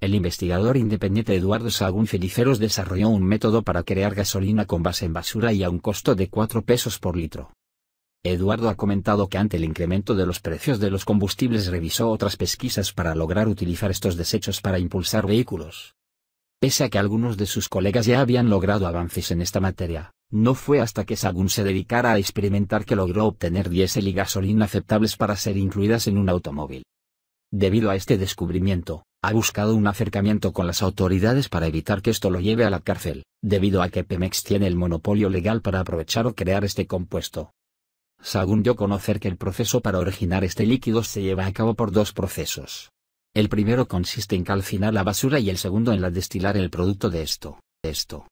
el investigador independiente Eduardo Sagún Feliceros desarrolló un método para crear gasolina con base en basura y a un costo de 4 pesos por litro. Eduardo ha comentado que ante el incremento de los precios de los combustibles revisó otras pesquisas para lograr utilizar estos desechos para impulsar vehículos. Pese a que algunos de sus colegas ya habían logrado avances en esta materia, no fue hasta que Sagún se dedicara a experimentar que logró obtener diésel y gasolina aceptables para ser incluidas en un automóvil. Debido a este descubrimiento, ha buscado un acercamiento con las autoridades para evitar que esto lo lleve a la cárcel, debido a que Pemex tiene el monopolio legal para aprovechar o crear este compuesto. Sagún dio conocer que el proceso para originar este líquido se lleva a cabo por dos procesos. El primero consiste en calcinar la basura y el segundo en la destilar el producto de esto. esto.